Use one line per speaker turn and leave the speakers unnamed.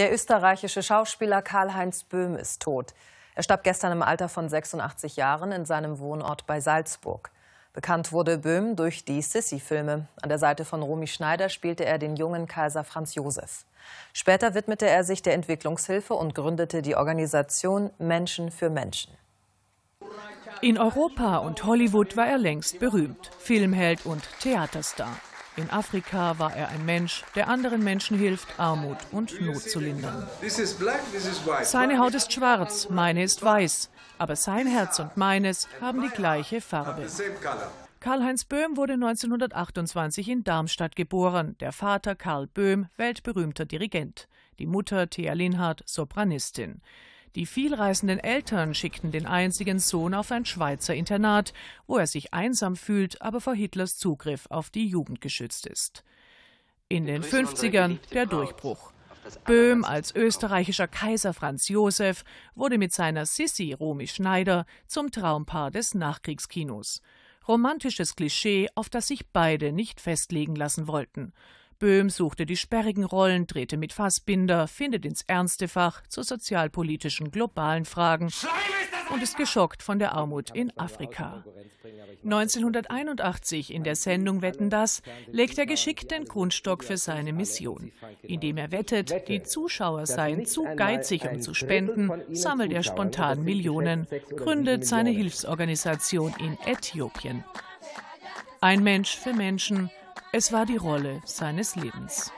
Der österreichische Schauspieler Karl-Heinz Böhm ist tot. Er starb gestern im Alter von 86 Jahren in seinem Wohnort bei Salzburg. Bekannt wurde Böhm durch die Sissi-Filme. An der Seite von Romy Schneider spielte er den jungen Kaiser Franz Josef. Später widmete er sich der Entwicklungshilfe und gründete die Organisation Menschen für Menschen.
In Europa und Hollywood war er längst berühmt, Filmheld und Theaterstar. In Afrika war er ein Mensch, der anderen Menschen hilft, Armut und Not zu lindern. Seine Haut ist schwarz, meine ist weiß, aber sein Herz und meines haben die gleiche Farbe. Karl-Heinz Böhm wurde 1928 in Darmstadt geboren, der Vater Karl Böhm, weltberühmter Dirigent, die Mutter Thea Linhardt, Sopranistin. Die vielreisenden Eltern schickten den einzigen Sohn auf ein Schweizer Internat, wo er sich einsam fühlt, aber vor Hitlers Zugriff auf die Jugend geschützt ist. In den 50ern der Durchbruch. Böhm als österreichischer Kaiser Franz Josef wurde mit seiner Sissi Romy Schneider zum Traumpaar des Nachkriegskinos. Romantisches Klischee, auf das sich beide nicht festlegen lassen wollten. Böhm suchte die sperrigen Rollen, drehte mit Fassbinder, findet ins ernste Fach zu sozialpolitischen globalen Fragen und ist geschockt von der Armut in Afrika. 1981 in der Sendung Wetten das legt er geschickt den Grundstock für seine Mission. Indem er wettet, die Zuschauer seien zu geizig, um zu spenden, sammelt er spontan Millionen, gründet seine Hilfsorganisation in Äthiopien. Ein Mensch für Menschen, es war die Rolle seines Lebens.